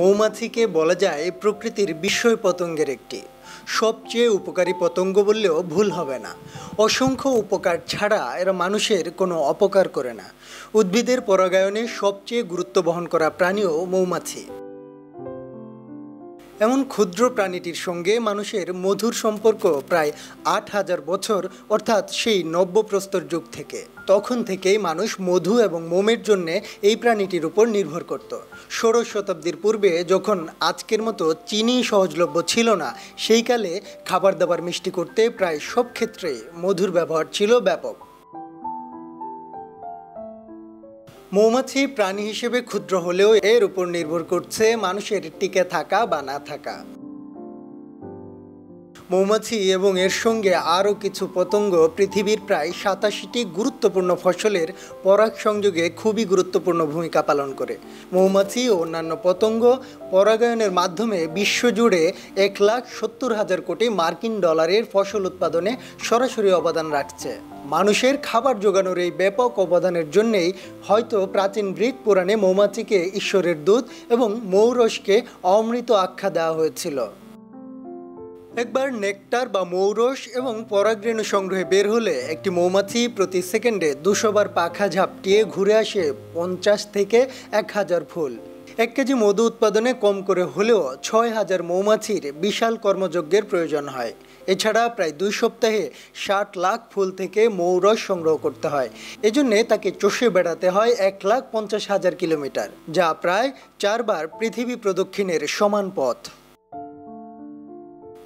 মৌমাছিকে বলা যায় প্রকৃতির বিস্ময় পতঙ্গের একটি। সবচেয়ে উপকারী পতঙ্গ বললেও ভুল হবে না। অসংখ্য উপকার ছাড়া এরা মানুষের কোনো অপকার করে না। উদ্ভিদের পরাগায়নে সবচেয়ে গুরুত্ব বহন করা প্রাণীও মৌমাছি। এমন ক্ষুদ্র প্রাণীটির সঙ্গে মানুষের মধুর সম্পর্ক প্রায় আট হাজার বছর, অর্থাৎ সেই নব্যপ্রস্তর যুগ থেকে। তখন থেকেই মানুষ মধু এবং মোমের জন্য এই প্রাণীটির উপর নির্ভর করত। ষোড়শ শতাব্দীর পূর্বে যখন আজকের মতো চিনি সহজলভ্য ছিল না, সেই কালে খাবার দাবার মিষ্টি করতে প্রায় সব ক্ষেত্রে মধুর ব্যবহার ছিল ব্যাপক। মৌমাছি প্রাণী হিসেবে ক্ষুদ্র হলেও এর উপর নির্ভর করছে মানুষের টিকে থাকা বা না থাকা। মৌমাছি এবং এর সঙ্গে আরও কিছু পতঙ্গ পৃথিবীর প্রায় সাতাশিটি গুরুত্বপূর্ণ ফসলের পরাগ সংযোগে খুবই গুরুত্বপূর্ণ ভূমিকা পালন করে। মৌমাছি ও অন্যান্য পতঙ্গ পরাগায়নের মাধ্যমে বিশ্বজুড়ে এক লাখ সত্তর হাজার কোটি মার্কিন ডলারের ফসল উৎপাদনে সরাসরি অবদান রাখছে। মানুষের খাবার জোগানোর এই ব্যাপক অবদানের জন্যেই হয়তো প্রাচীন গ্রিক পুরাণে মৌমাছিকে ঈশ্বরের দুধ এবং মৌরসকে অমৃত আখ্যা দেওয়া হয়েছিল। একবার নেকটার বা মৌরস এবং পরাগরেণু সংগ্রহে বের হলে একটি মৌমাছি প্রতি সেকেন্ডে দুশোবার পাখা ঝাপটিয়ে ঘুরে আসে পঞ্চাশ থেকে এক হাজার ফুল। এক কেজি মধু উৎপাদনে কম করে হলেও ছয় হাজার মৌমাছির বিশাল কর্মযজ্ঞের প্রয়োজন হয়। এছাড়া প্রায় দুই সপ্তাহে ষাট লাখ ফুল থেকে মৌরস সংগ্রহ করতে হয়। এজন্যে তাকে চষে বেড়াতে হয় এক লাখ পঞ্চাশ হাজার কিলোমিটার, যা প্রায় চারবার পৃথিবী প্রদক্ষিণের সমান পথ।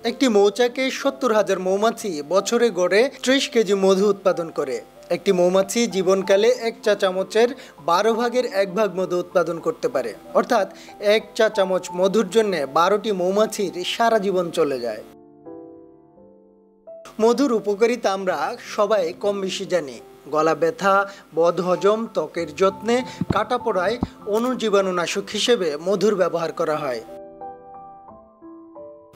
একটি মৌচাকে সত্তর হাজার মৌমাছি বছরে গড়ে ত্রিশ কেজি মধু উৎপাদন করে। একটি মৌমাছি জীবনকালে এক চা চামচের বারো ভাগের এক ভাগ মধু উৎপাদন করতে পারে। অর্থাৎ এক চা চামচ মধুর জন্য বারোটি মৌমাছির সারা জীবন চলে যায়। মধুর উপকারিতা আমরা সবাই কম বেশি জানি। গলা ব্যথা, বদহজম, ত্বকের যত্নে কাটা পড়ায় অনুজীবাণুনাশক হিসেবে মধুর ব্যবহার করা হয়।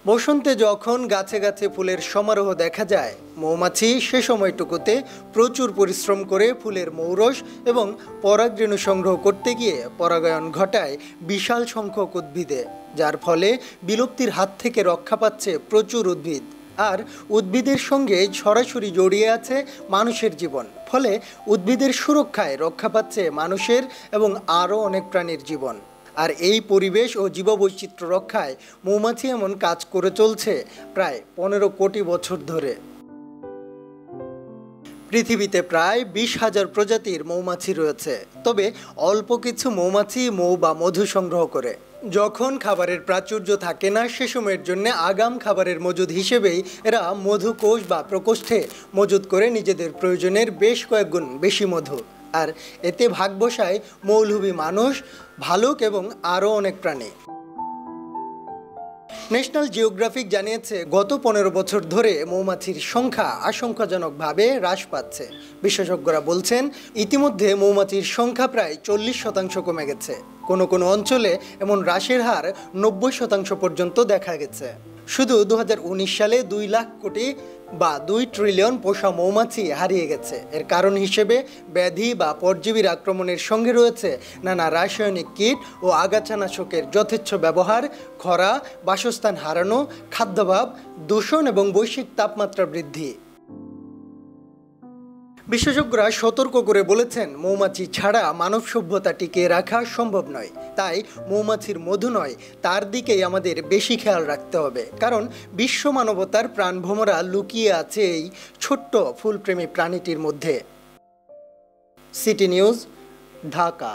বসন্তে যখন গাছে গাছে ফুলের সমারোহ দেখা যায়, মৌমাছি সে সময়টুকুতে প্রচুর পরিশ্রম করে ফুলের মৌরস এবং পরাগরেণু সংগ্রহ করতে গিয়ে পরাগায়ন ঘটায় বিশাল সংখ্যক উদ্ভিদে, যার ফলে বিলুপ্তির হাত থেকে রক্ষা পাচ্ছে প্রচুর উদ্ভিদ। আর উদ্ভিদের সঙ্গে সরাসরি জড়িয়ে আছে মানুষের জীবন, ফলে উদ্ভিদের সুরক্ষায় রক্ষা পাচ্ছে মানুষের এবং আরও অনেক প্রাণীর জীবন। আর এই পরিবেশ ও জীববৈচিত্র্য রক্ষায় মৌমাছি এমন কাজ করে চলছে প্রায় পনেরো কোটি বছর ধরে। পৃথিবীতে প্রায় বিশ হাজার প্রজাতির মৌমাছি রয়েছে। তবে অল্প কিছু মৌমাছি মৌ বা মধু সংগ্রহ করে। যখন খাবারের প্রাচুর্য থাকে না, সে সময়ের জন্য আগাম খাবারের মজুদ হিসেবেই এরা মধু কোষ বা প্রকোষ্ঠে মজুদ করে নিজেদের প্রয়োজনের বেশ কয়েক গুণ বেশি মধু। আর এতে ভাগ বসায় মৌলভী মানুষ, ভালুক এবং আরও অনেক প্রাণী। ন্যাশনাল জিওগ্রাফিক জানিয়েছে, গত পনেরো বছর ধরে মৌমাছির সংখ্যা আশঙ্কাজনকভাবে হ্রাস পাচ্ছে। বিশেষজ্ঞরা বলছেন, ইতিমধ্যে মৌমাছির সংখ্যা প্রায় চল্লিশ শতাংশ কমে গেছে। কোনো কোনো অঞ্চলে এমন হ্রাসের হার নব্বই শতাংশ পর্যন্ত দেখা গেছে। শুধু দু হাজার উনিশ সালে দুই লাখ কোটি বা দুই ট্রিলিয়ন পোষা মৌমাছি হারিয়ে গেছে। এর কারণ হিসেবে ব্যাধি বা পরজীবীর আক্রমণের সঙ্গে রয়েছে নানা রাসায়নিক কীট ও আগাছানাশকের যথেচ্ছ ব্যবহার, খরা, বাসস্থান হারানো, খাদ্যাভাব, দূষণ এবং বৈশ্বিক তাপমাত্রা বৃদ্ধি। বিশেষজ্ঞরা সতর্ক করে বলেছেন, মৌমাছি ছাড়া মানব সভ্যতা টিকিয়ে রাখা সম্ভব নয়। তাই মৌমাছির মধু নয়, তার দিকেই আমাদের বেশি খেয়াল রাখতে হবে। কারণ বিশ্ব মানবতার প্রাণভোমরা লুকিয়ে আছে এই ছোট্ট ফুলপ্রেমী প্রাণীটির মধ্যে। City news, Dhaka.